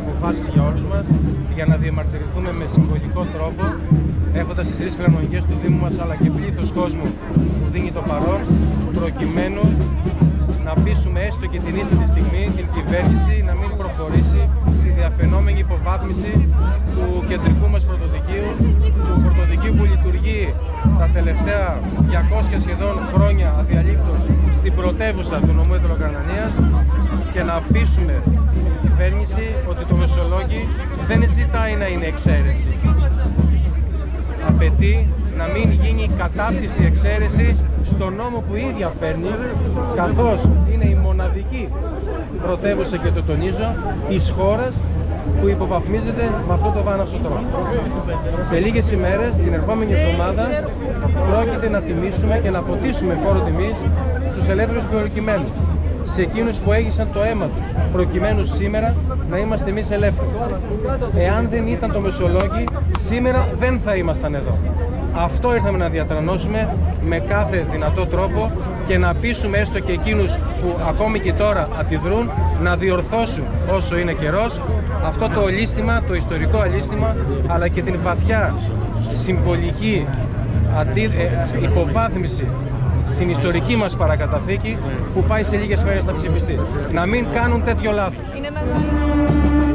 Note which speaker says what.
Speaker 1: λαμβάνονται οι αποφάσεις για όλους μας για να διαμαρτυρηθούμε με συμβολικό τρόπο έχοντας τις τρεις φιλαρμονικές του Δήμου μας αλλά και πλήθος κόσμου που δίνει το παρόν προκειμένου να πείσουμε έστω και την ίστατη στιγμή την κυβέρνηση να μην προχωρήσει στη διαφαινόμενη υποβάθμιση του κεντρικού μας πρωτοδικείου, του πρωτοδικείου που λειτουργεί τα τελευταία 200 σχεδόν χρόνια αδιαλείπτως στην πρωτεύουσα του νομού Ετροκαρνανίας και να πείσουμε την κυβέρνηση ότι το Μεσολόγγι δεν ζητάει να είναι εξαίρεση. Απαιτεί να μην γίνει κατάπτυστη εξαίρεση στο νόμο που η ίδια φέρνει, καθώς είναι η μοναδική πρωτεύουσα και το τονίζω της χώρας που υποβαθμίζεται με αυτό το βάναυσο τρόπο. Σε λίγες ημέρες, την ερχόμενη εβδομάδα, πρόκειται να τιμήσουμε και να ποτίσουμε φόρο τιμής στους ελεύθερους προκειμένους σε εκείνους που έγισαν το αίμα τους, προκειμένου σήμερα να είμαστε εμείς ελεύθεροι. Εάν δεν ήταν το Μεσολόγγι, σήμερα δεν θα ήμασταν εδώ. Αυτό ήρθαμε να διατρανώσουμε με κάθε δυνατό τρόπο και να πείσουμε έστω και εκείνους που ακόμη και τώρα αντιδρούν να διορθώσουν όσο είναι καιρός αυτό το ολίσθημα, το ιστορικό αλίστημα αλλά και την βαθιά συμβολική αντί, ε, υποβάθμιση στην ιστορική μας παρακαταθήκη που πάει σε λίγες μέρες να ψηφιστεί. Να μην κάνουν τέτοιο λάθος.
Speaker 2: Είναι μεγάλη.